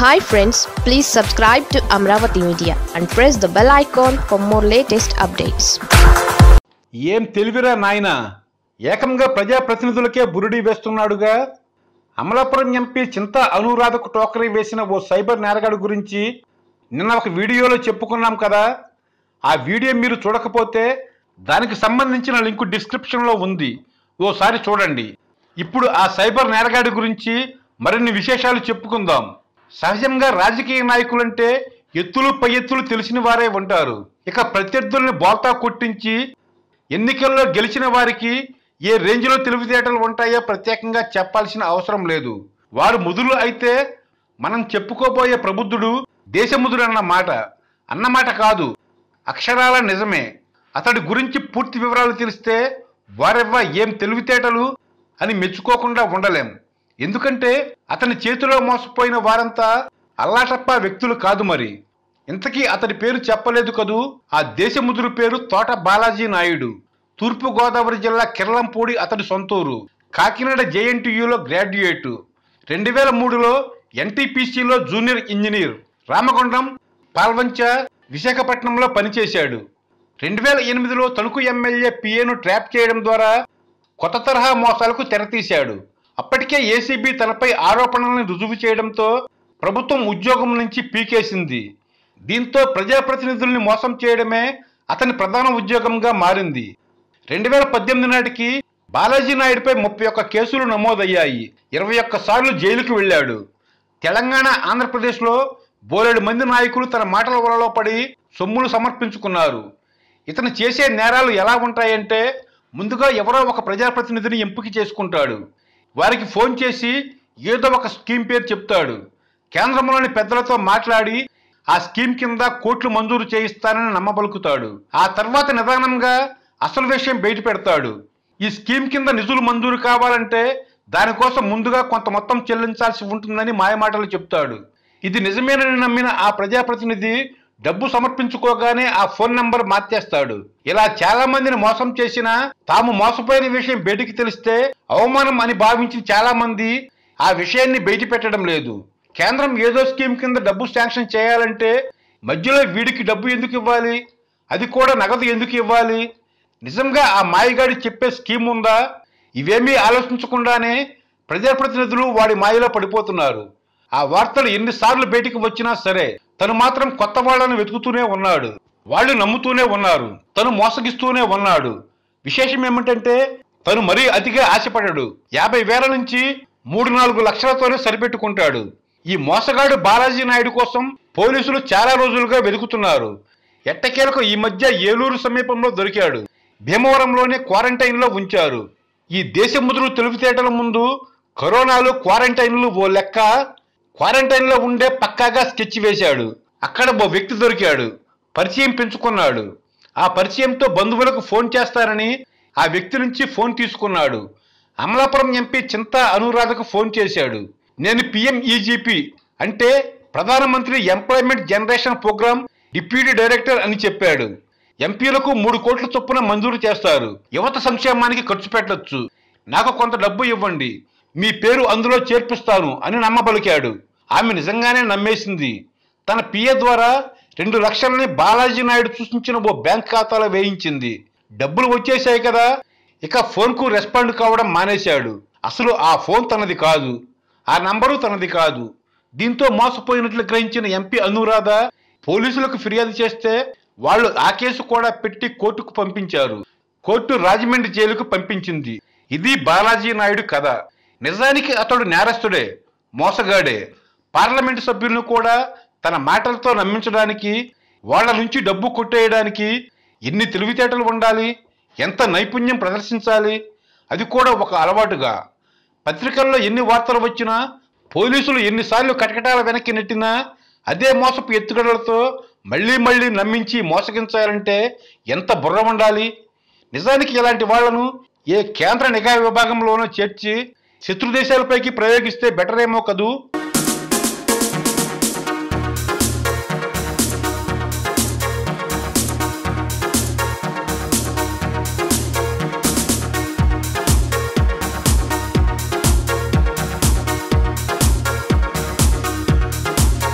Hi friends please subscribe to Amaravati media and press the bell icon for more latest updates ఏం తెలివిరా నాయన? ఏకంగా ప్రజాప్రతినిధులకే బురుడి వేస్తున్నాడుగా? Amalapuram MP చింత అనురాధకు టోకరీ వేసిన ఓ సైబర్ నేరగాడు గురించి నిన్న ఒక వీడియోలో చెప్పుకున్నాం కదా. ఆ వీడియో మీరు చూడకపోతే దానికి సంబంధించిన లింకు డిస్క్రిప్షన్లో ఉంది. ఓసారి చూడండి. ఇప్పుడు ఆ సైబర్ నేరగాడి గురించి మరిన్ని విశేషాలు చెప్పుకుందాం. సహజంగా రాజకీయ నాయకులంటే ఎత్తులు పై ఎత్తులు తెలిసిన వారే ఉంటారు. ఇక ప్రత్యర్థుల్ని బోల్తా కొట్టించి ఎన్నికల్లో గెలిచిన వారికి ఏ రేంజ్లో తెలివితేటలు ఉంటాయో ప్రత్యేకంగా చెప్పాల్సిన అవసరం లేదు. వారు ముదులు అయితే మనం చెప్పుకోబోయే ప్రబుద్ధుడు దేశముదుడు అన్న మాట అన్నమాట కాదు. అక్షరాల నిజమే. అతడి గురించి పూర్తి వివరాలు తెలిస్తే వారెవ్వ ఏం తెలివితేటలు అని మెచ్చుకోకుండా ఉండలేం. ఎందుకంటే అతని చేతిలో మోసపోయిన వారంతా అల్లాటప్ప వ్యక్తులు కాదు మరి. ఇంతకీ అతని పేరు చెప్పలేదు కదూ? ఆ దేశముదురు పేరు తోట బాలాజీ నాయుడు. తూర్పుగోదావరి జిల్లా కిర్లంపూడి అతడి సొంతూరు. కాకినాడ జేఎన్టీయూలో గ్రాడ్యుయేటు. రెండు వేల మూడులో ఎన్టీపీసీలో జూనియర్ ఇంజనీర్. రామగుండం పాల్వంచ విశాఖపట్నంలో పనిచేశాడు. రెండు వేల ఎనిమిదిలో తణుకు ఎమ్మెల్యే పిఏను ట్రాప్ చేయడం ద్వారా కొత్త తరహా మోసాలకు తెరతీశాడు. అప్పటికే ఏసీబీ తనపై ఆరోపణలను రుజువు చేయడంతో ప్రభుత్వం ఉద్యోగం నుంచి పీకేసింది. దీంతో ప్రజాప్రతినిధుల్ని మోసం చేయడమే అతని ప్రధాన ఉద్యోగంగా మారింది. రెండు వేల పద్దెనిమిది నాటికి బాలాజీ నాయుడుపై ముప్పై ఒక్క కేసులు నమోదయ్యాయి. ఇరవై ఒక్క సార్లు జైలుకు వెళ్ళాడు. తెలంగాణ ఆంధ్రప్రదేశ్లో బోలెడు మంది నాయకులు తన మాటల వలలో పడి సొమ్ములు సమర్పించుకున్నారు. ఇతను చేసే నేరాలు ఎలా ఉంటాయంటే ముందుగా ఎవరో ఒక ప్రజాప్రతినిధిని ఎంపిక చేసుకుంటాడు. వారికి ఫోన్ చేసి ఏదో ఒక స్కీమ్ పేరు చెప్తాడు. కేంద్రంలోని పెద్దలతో మాట్లాడి ఆ స్కీమ్ కింద కోట్లు మంజూరు చేయిస్తానని నమ్మబలుకుతాడు. ఆ తర్వాత నిదానంగా అసలు విషయం బయట పెడతాడు. ఈ స్కీమ్ కింద నిధులు మంజూరు కావాలంటే దానికోసం ముందుగా కొంత మొత్తం చెల్లించాల్సి ఉంటుందని మాయమాటలు చెప్తాడు. ఇది నిజమేనని నమ్మిన ఆ ప్రజాప్రతినిధి డబ్బు సమర్పించుకోగానే ఆ ఫోన్ నంబర్ మార్చేస్తాడు. ఇలా చాలా మందిని మోసం చేసినా తాము మోసపోయిన విషయం బయటికి తెలిస్తే అవమానం అని భావించిన చాలా మంది ఆ విషయాన్ని బయట పెట్టడం లేదు. కేంద్రం ఏదో స్కీమ్ కింద డబ్బు శాంక్షన్ చేయాలంటే మధ్యలో వీడికి డబ్బు ఎందుకు ఇవ్వాలి? అది కూడా నగదు ఎందుకు ఇవ్వాలి? నిజంగా ఆ మాయగాడి చెప్పే స్కీమ్ ఉందా? ఇవేమీ ఆలోచించకుండానే ప్రజాప్రతినిధులు వాడి మాయలో పడిపోతున్నారు. ఆ వార్తలు ఎన్నిసార్లు బయటికి వచ్చినా సరే తను మాత్రం కొత్త వాళ్ళను వెతుకుతూనే ఉన్నాడు. వాళ్ళు నమ్ముతూనే ఉన్నారు. తను మోసగిస్తూనే ఉన్నాడు. విశేషం ఏమిటంటే తను మరీ అతిగా ఆశపడడు. యాభై వేల నుంచి మూడు నాలుగు లక్షలతోనే సరిపెట్టుకుంటాడు. ఈ మోసగాడు బాలాజీ నాయుడు కోసం పోలీసులు చాలా రోజులుగా వెతుకుతున్నారు. ఎట్టకేలకు ఈ మధ్య ఏలూరు సమీపంలో దొరికాడు. భీమవరంలోనే క్వారంటైన్లో ఉంచారు. ఈ దేశముద్రు తెలివితేటల ముందు కరోనాలు క్వారంటైన్లు ఓ లెక్క క్వారంటైన్లో ఉండే పక్కాగా స్కెచ్ వేశాడు. అక్కడ ఓ వ్యక్తి దొరికాడు. పరిచయం పెంచుకున్నాడు. ఆ పరిచయంతో బంధువులకు ఫోన్ చేస్తారని ఆ వ్యక్తి నుంచి ఫోన్ తీసుకున్నాడు. అమలాపురం ఎంపీ చింత అనురాధకు ఫోన్ చేశాడు. నేను పిఎంఈజీపీ అంటే Pradhanmantri employment generation programme deputy director అని చెప్పాడు. ఎంపీలకు మూడు కోట్ల చొప్పున మంజూరు చేస్తారు. యువత సంక్షేమానికి ఖర్చు పెట్టవచ్చు నాకు కొంత డబ్బు ఇవ్వండి. మీ పేరు అందులో చేర్పిస్తాను అని నమ్మబలికాడు. ఆమె నిజంగానే నమ్మేసింది. తన పిఏ ద్వారా రెండు లక్షలని బాలాజీ నాయుడు సూచించిన ఓ బ్యాంక్ ఖాతాలో వేయించింది. డబ్బులు వచ్చేసాయి కదా. ఇక ఫోన్కు రెస్పాండ్ కావడం మానేశాడు. అసలు ఆ ఫోన్ తనది కాదు. ఆ నంబరు తనది కాదు. దీంతో మోసపోయినట్లు గ్రహించిన ఎంపీ అనురాధ పోలీసులకు ఫిర్యాదు చేస్తే వాళ్ళు ఆ కేసు కూడా పెట్టి కోర్టుకు పంపించారు. కోర్టు రాజమండ్రి జైలుకు పంపించింది. ఇది బాలాజీ నాయుడు కథ. నిజానికి అతడు నేరస్తుడే మోసగాడే. పార్లమెంటు సభ్యులను కూడా తన మాటలతో నమ్మించడానికి వాళ్ళ నుంచి డబ్బు కొట్టేయడానికి ఎన్ని తెలివితేటలు ఉండాలి ఎంత నైపుణ్యం ప్రదర్శించాలి అది కూడా ఒక అలవాటుగా. పత్రికల్లో ఎన్ని వార్తలు వచ్చినా పోలీసులు ఎన్నిసార్లు కటకటాల వెనక్కి నెట్టినా అదే మోసపు ఎత్తుగడలతో మళ్ళీ మళ్ళీ నమ్మించి మోసగించాలంటే ఎంత బుర్ర ఉండాలి? నిజానికి ఇలాంటి వాళ్ళను ఏ కేంద్ర నిఘా విభాగంలోనూ చేర్చి శత్రు దేశాలపైకి ప్రయోగిస్తే బెటర్ ఏమో కదూ?